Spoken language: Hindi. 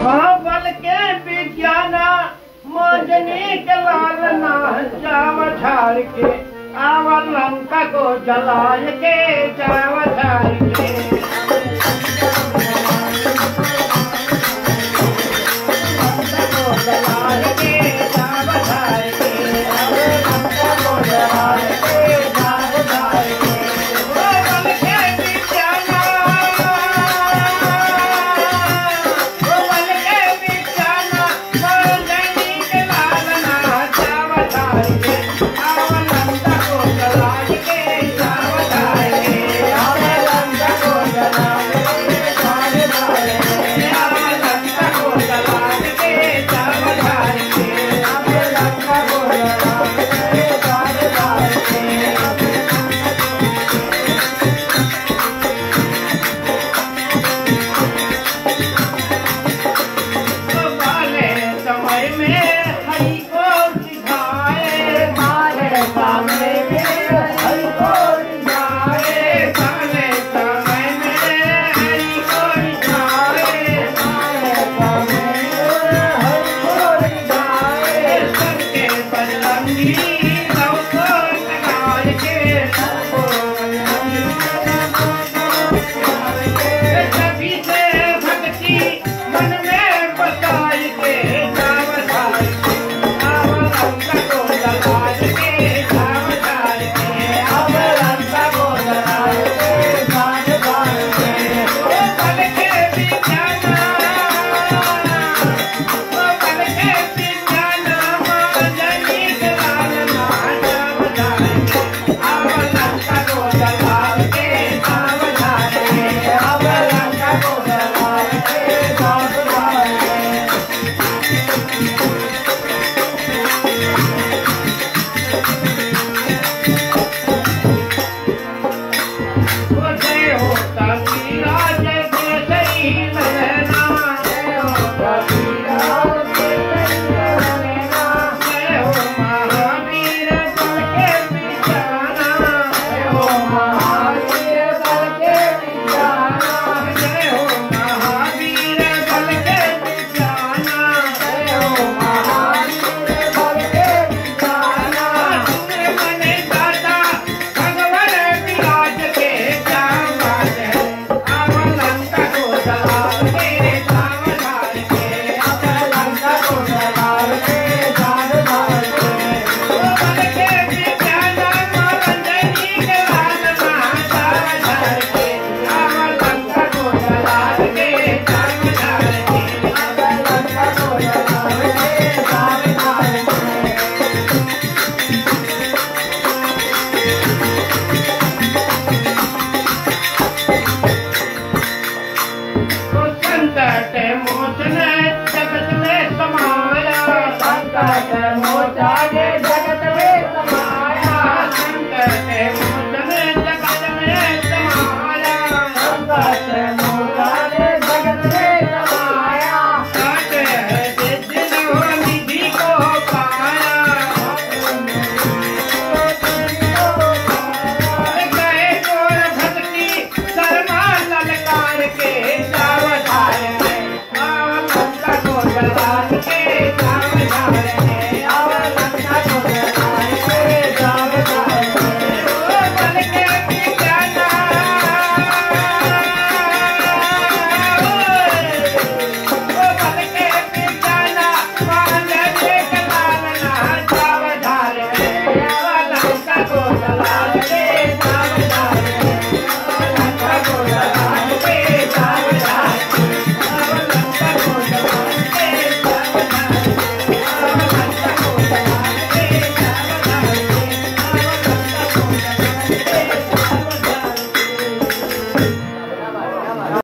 बल के विज्ञाना, मोजनी के लालना जाव के आवर लंका को जलाय के जाव छाड़ के। जला Yeah.